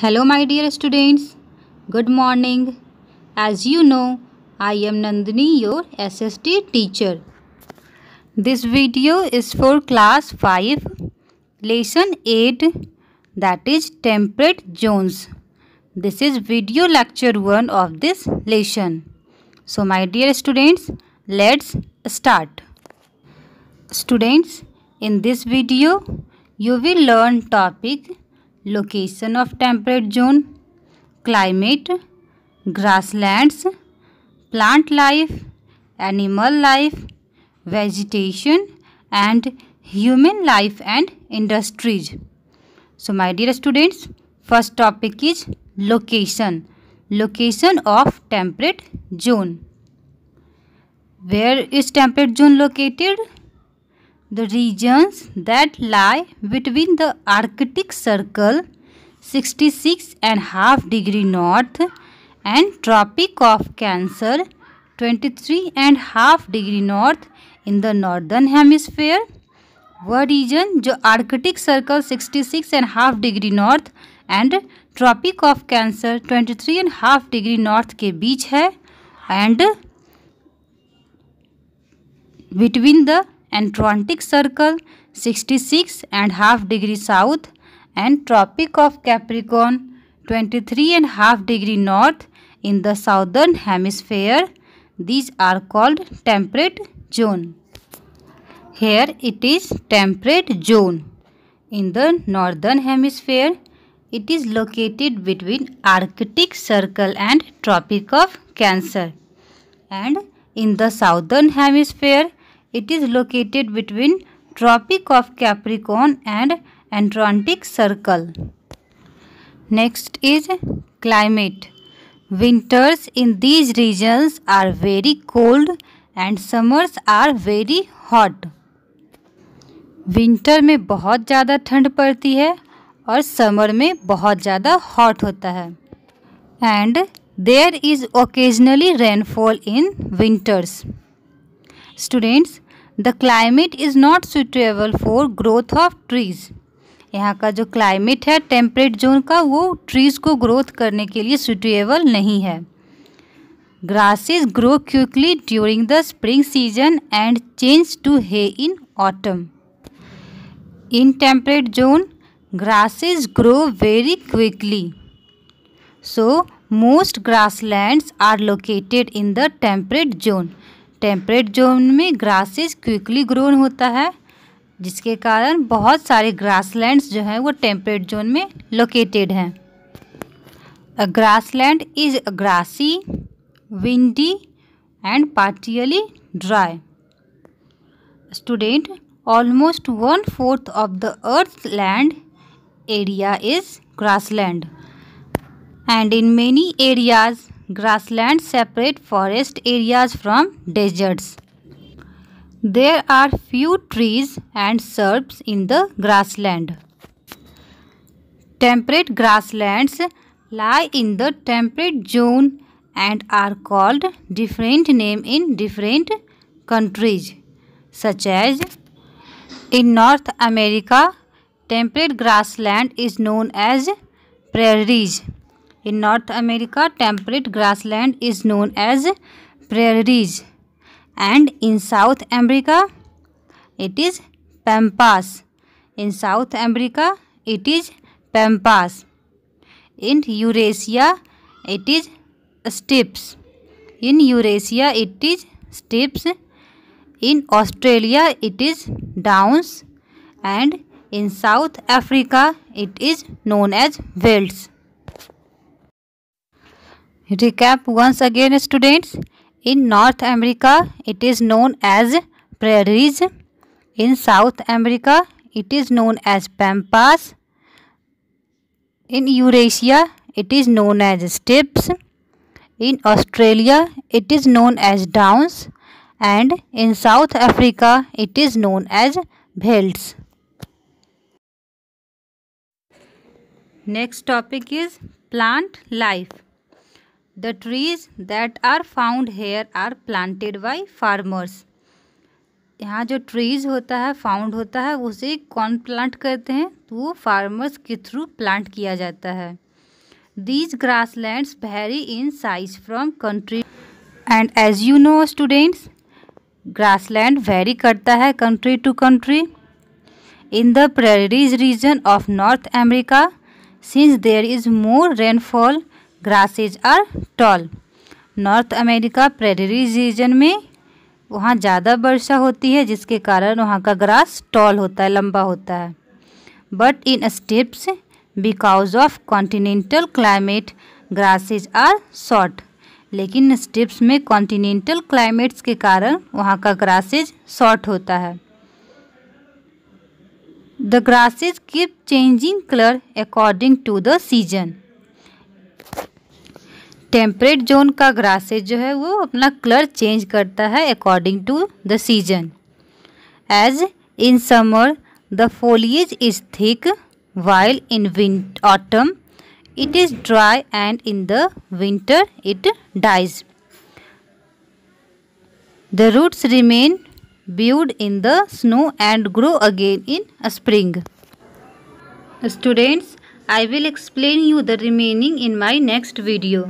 Hello, my dear students. Good morning. As you know, I am Nandani, your SST teacher. This video is for class 5, lesson 8, that is temperate zones. This is video lecture 1 of this lesson. So, my dear students, let's start. Students, in this video, you will learn topic location of temperate zone, climate, grasslands, plant life, animal life, vegetation and human life and industries. So my dear students, first topic is location. Location of temperate zone. Where is temperate zone located? The regions that lie between the Arctic Circle 66 and half degree north and Tropic of Cancer 23 and half degree north in the northern hemisphere वह region जो Arctic Circle 66 and half degree north and Tropic of Cancer 23 and half degree north के बीच है and between the and Antarctic Circle 66 and half degree south and Tropic of Capricorn 23 and half degree north in the southern hemisphere. These are called temperate zone. Here it is temperate zone. In the northern hemisphere, it is located between Arctic Circle and Tropic of Cancer. And in the southern hemisphere, it is located between Tropic of Capricorn and Antarctic Circle next is climate winters in these regions are very cold and summers are very hot winter में बहुत ज़्यादा ठंड पड़ती है और summer में बहुत ज़्यादा हॉट होता है. And there is occasionally rainfall in winters students the climate is not suitable for growth of trees यहाँ का जो क्लाइमेट है टेम्परेट जोन का, वो ट्रीज़ को ग्रोथ करने के लिए सुटेबल नहीं है। Grasses grow quickly during the spring season and change to hay in autumn in temperate zone grasses grow very quickly. So, most grasslands are located in the temperate zone. Temperate zone में grasses quickly grown होता है, जिसके कारण बहुत सारे grass land जो हैं वो टेम्परेट जोन में लोकेटेड हैं। A grassland is a grassy windy and partially dry student almost one fourth of the earth land area is grassland and in many areas grasslands separate forest areas from deserts. There are few trees and shrubs in the grassland. Temperate grasslands lie in the temperate zone and are called different name in different countries such as in North America temperate grassland is known as prairies in North America temperate grassland is known as prairies and in South America it is pampas. In South America it is pampas. In Eurasia it is steppes. In Eurasia it is steppes. In Australia it is downs and in South Africa it is known as velds. Recap once again students. In North America, it is known as prairies. In South America, it is known as pampas. In Eurasia, it is known as steppes. In Australia, it is known as downs. And in South Africa, it is known as velds. Next topic is plant life. The trees that are found here are planted by farmers यहाँ जो trees होता है found होता है, उसे कौन plant करते हैं? तो वो फार्मर्स के थ्रू प्लांट किया जाता है। These grassland vary in size from country and as you know students grassland vary करता है country to country in the prairies region of North America since there is more rainfall grasses are tall. North America prairies region में वहाँ ज़्यादा वर्षा होती है, जिसके कारण वहाँ का ग्रास टॉल होता है, लंबा होता है। But in steppes because of continental climate grasses are short. लेकिन स्टेप्स में कॉन्टिनेंटल क्लाइमेट्स के कारण वहाँ का ग्रासेज शॉर्ट होता है। The grasses keep changing colour according to the season temperate zone का ग्रासेज जो है वो अपना कलर चेंज करता है according to the season as in summer the foliage is thick while in autumn it is dry and in the winter it dies the roots remain buried in the snow and grow again in spring students I will explain you the remaining in my next video